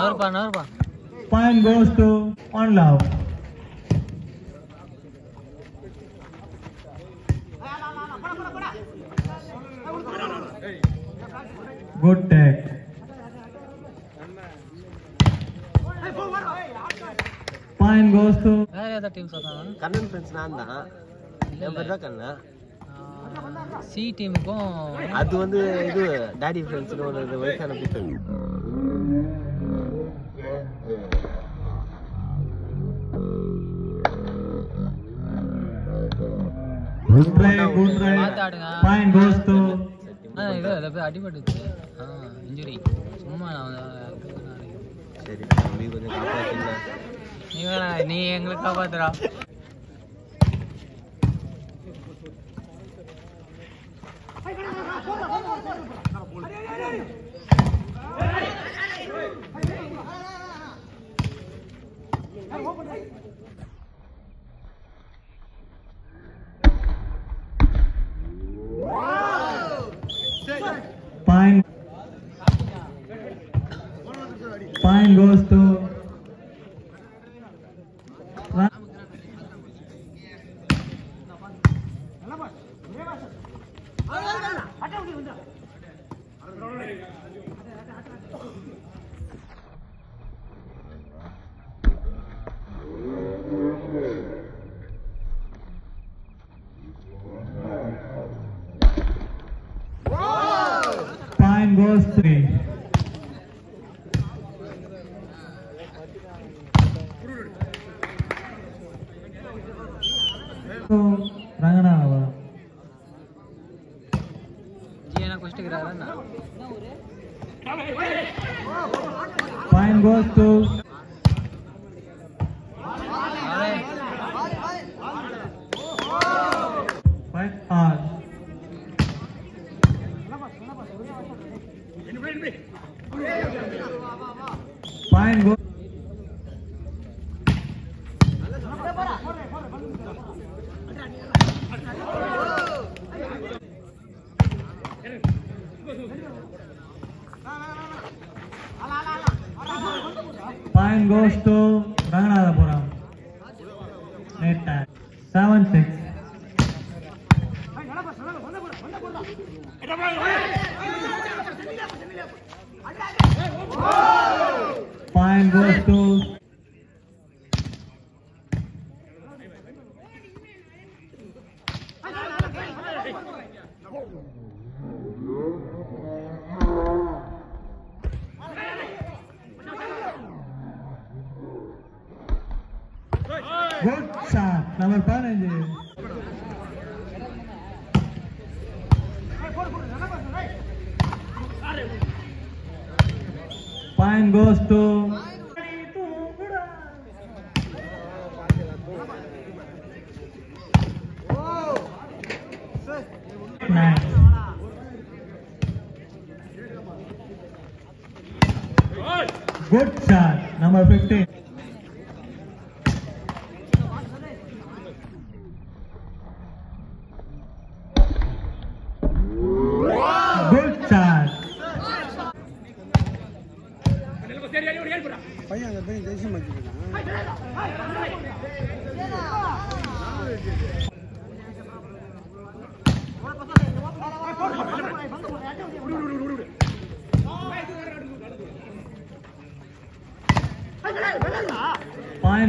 நவருப்பா நவருப்பா Point goes to One Love. Good take. Point goes to வேற ஏதாவது team சொல்றாங்க Kannan friends நான் தான் என் பேர் தான் கண்ணன் சி டீமுக்கும் அது வந்து இது டாடி ஃப்ரெண்ட்ஸ்னு ஒரு வயசான பீப்பிள் ஆடுங்க Point goes to ஆ இது அதில் போய் அடிபட்டுச்சு ஆ இன்ஜுரி சும்மா நான் சரி தம்பி கொஞ்சம் காப்பாற்றுங்க நீ வேணா நீ எங்களுக்கு காப்பாத்துறா Point. Point goes to. Fine goes to. Fine pass. Fine goes. Goes to Ranganathapuram. Net time. Seven six. Point goes to Good shot. Number பதினஞ்சு Point goes to nine. Good shot. Number 15.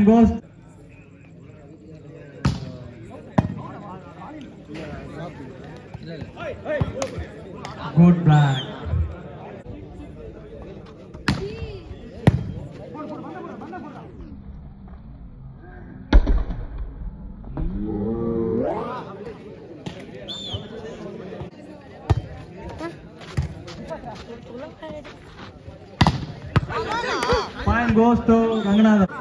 Point goes. Good black. Fine goes to Ranganatha.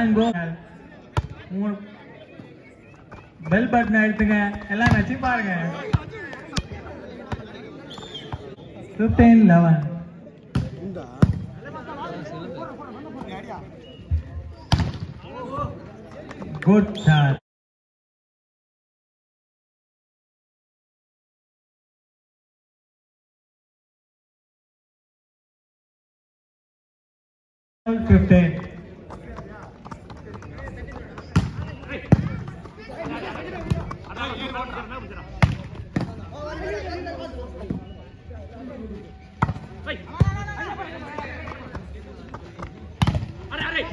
Drawing போ bell பட்டனை எடுத்துங்க. எல்லாம் வச்சு பாருங்க. Fifteen good sir fifteen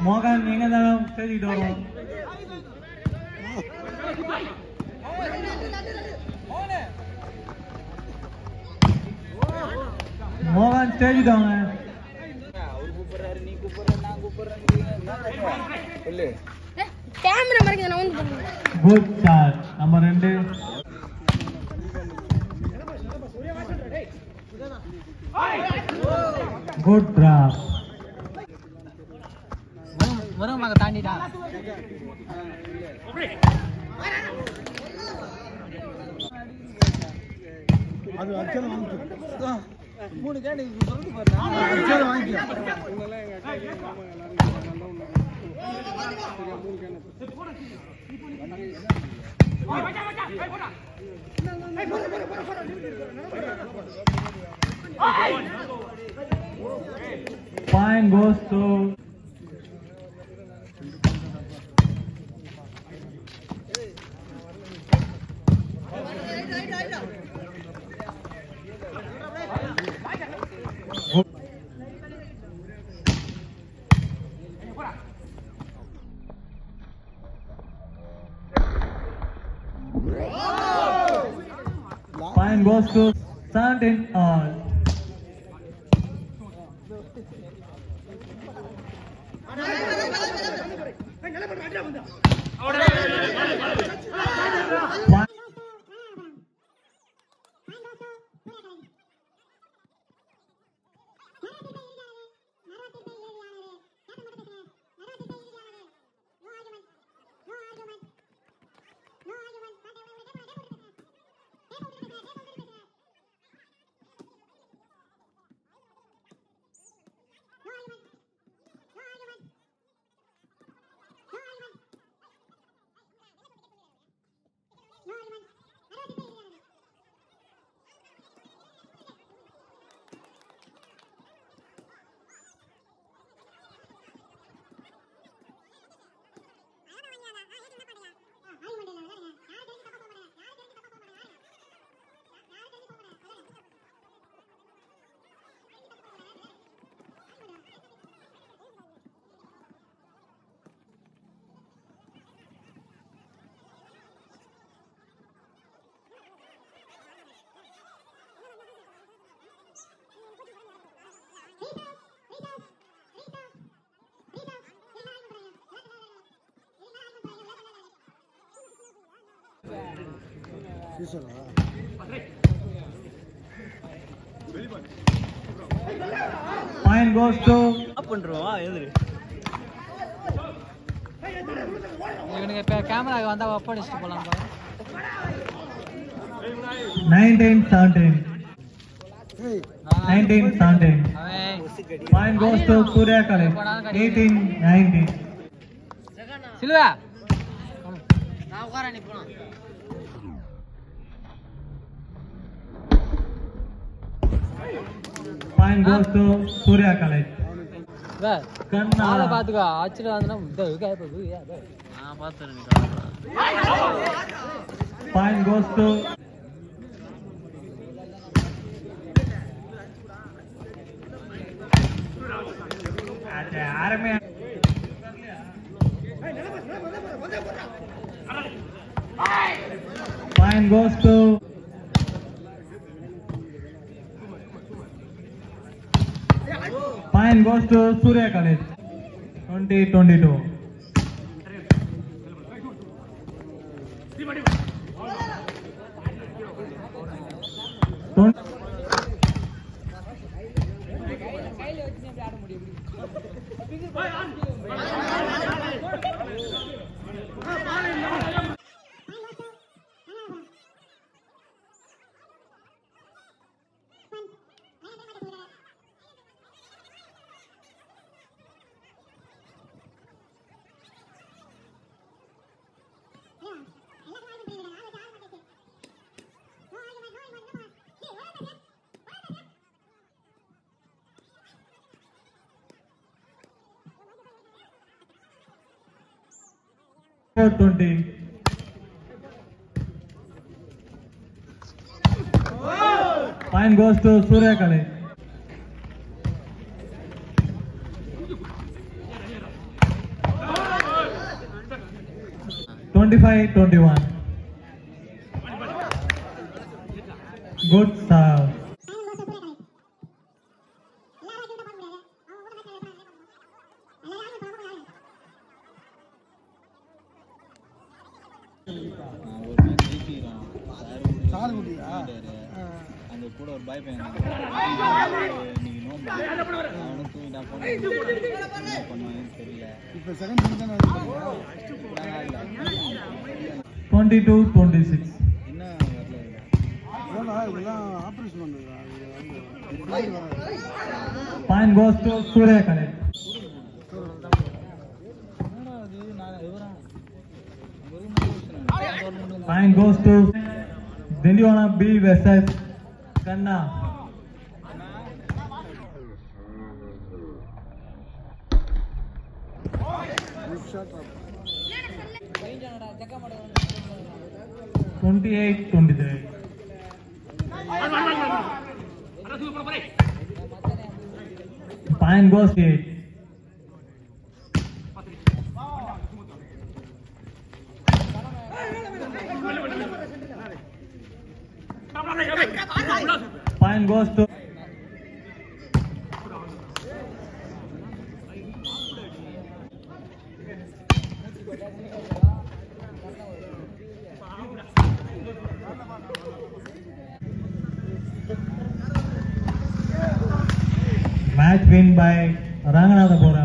மோகன் எங்க தான் தேடிட்டு வரும் மோகன் ஸ்டேஜ் வாங்க கேமரா மறைக்குது நான் வந்து குட் ஷாட் நம்பர் ரெண்டு. குட் டிராப் தாண்டிட்டா அது அடிச்சாலும் வாங்கிக்கோ. மூணு கேட்டு சொல்லிட்டு பாரு. அடிச்சாலும் வாங்கிக்கோ. Point goes to Point goes to 17 all. Point goes to off பண்ணுறோம் எழுதுரு இவனுக்கு இப்போ கேமராக்கு வந்தால் ஒப்படைச்சிட்டு போகலாம் பாரு 19 17. ஏய் 19 17. அவன் Point goes to Surya College. 18 19. சிலுவா நான் உட்கார நிற்போம் point goes to Surya college కన్నా బాతుగా ఆచరణ point goes to army. and goes to Surya College. 2022. Don't... twenty point goes to Suryakali twenty five twenty one good sir குட்டியா அந்த கூட ஒரு பாய் பையன் இன்னைக்கு நோம்பு அவனும் தூங்கிட்டான் போன என்ன பண்ணுவாங்கன்னு தெரியல இப்போ செகண்ட் செகண்ட் தானே வருது Twenty-two, twenty-six. என்ன வரல இதெல்லாம் இதெல்லாம் ஆப்ரேஷன் பண்ணுறது அது வந்து வராது Point goes to Surya College. என்னடா அது நான் விவரம் ஒரு மட்டும் Point goes to really wanna be versus Kanna. Twenty-eight, twenty-three. Fine goes eight. Goes to match win by Ranganathapuram.